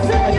Let's go.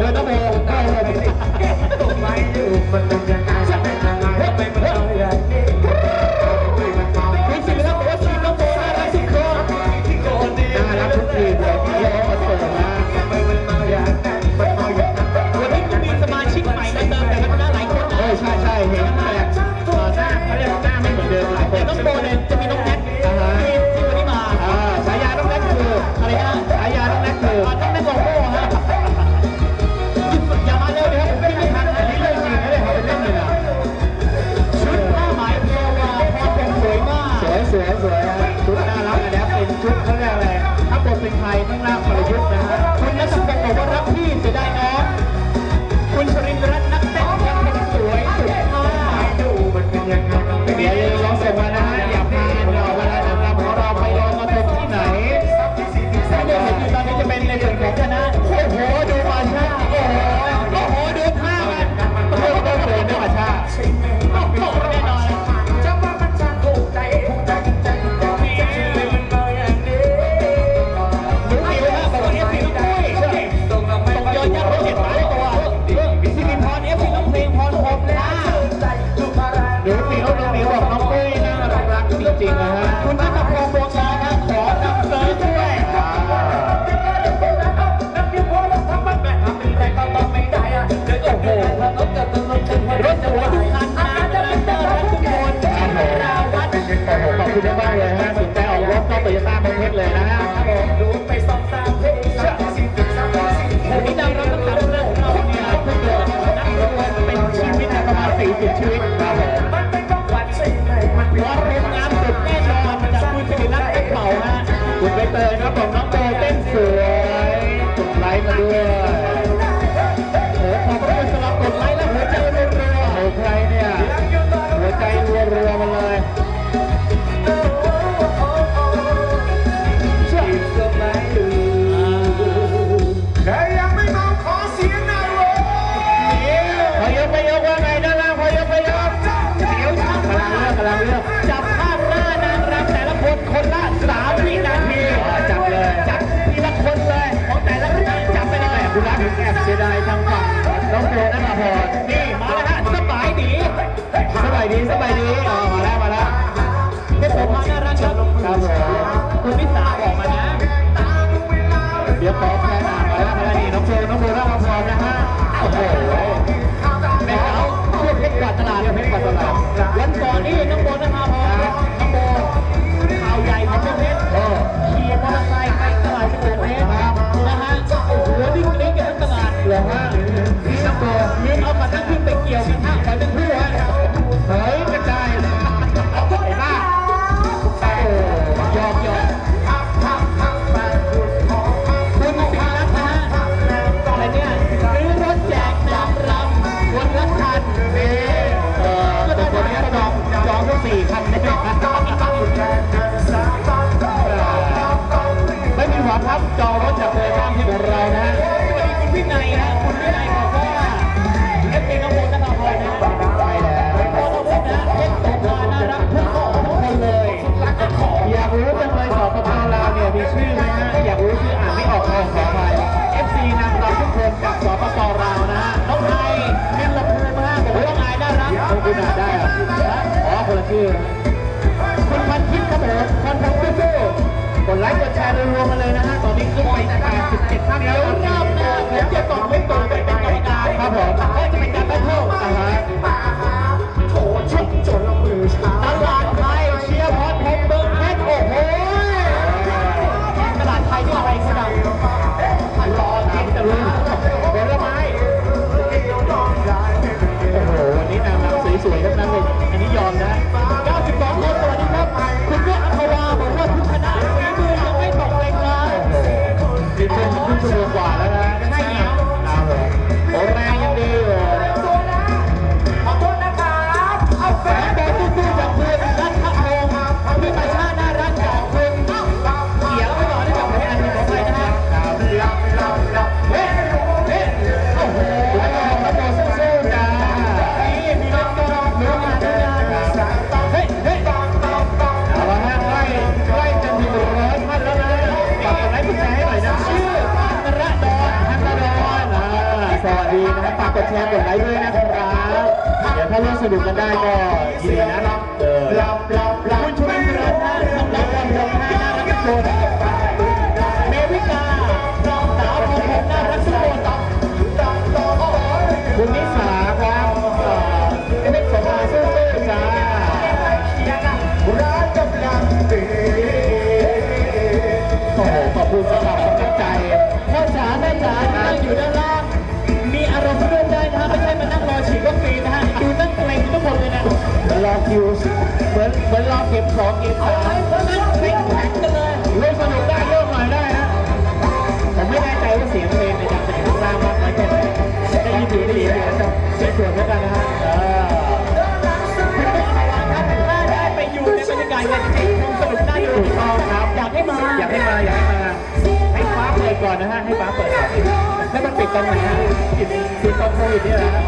เลยต้องโบกได้เลยตกไม้อยู่มันเป็นยัง นี่มาแล้วฮะสบายดีสบายดีสบายดีอ๋อมาแล้วมาแล้วให้ผมมาหน้าร้าครับครับผมคุณพิสาออกมานะ ครับท่านผู้ชมกดไลค์กดแชร์รวมมาเลยนะฮะตอนนี้ขึ้นไป87ท่านแล้วนะครับผมจะตอบไม่ตรงเป็นกรรมการครับผมก็จะเป็นการแบทเทิลนะฮะ สวัสดีนะครับฝากกดแชร์กดไลค์ด้วยนะครับเดี๋ยวถ้าเล่วมสนุกกันได้ก็ยินดีนะครับเออรับรับรับคุณช่วยรับรับรับรับรับรับ รอคิว เหมือนเหมือนรอเก็บของเก็บสามไม่แข็งกันเลยเริ่นสนุกได้เริ่มใหม่ได้ฮะผมไม่แน่ใจว่าเสียงเพลงในจากไหนข้างล่างมากน้อยแค่ไหนได้ยินอยู่ได้ยินอยู่นครับเสียงส่วนแล้วกันนะฮะได้ไปอยู่ในบรรยากาศกันจริงสนุกน่าดูต้องครับอยากให้มาอยากให้มาอยากให้มาให้ฟ้าเปิดก่อนนะฮะให้ฟ้าเปิดก่อนแล้วมันปิดตรงไหนฮะปิดตรงโควิดนี่แหละฮะ